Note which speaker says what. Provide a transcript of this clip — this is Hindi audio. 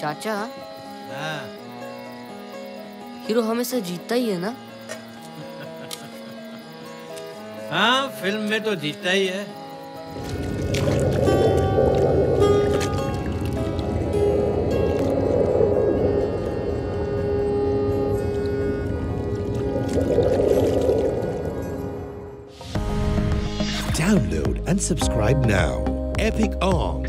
Speaker 1: चाचा
Speaker 2: हाँ
Speaker 1: हीरो हमेशा जीतता ही है ना
Speaker 2: हाँ फ़िल्म में तो जीतता ही है
Speaker 3: Download and subscribe now. Epic Arm.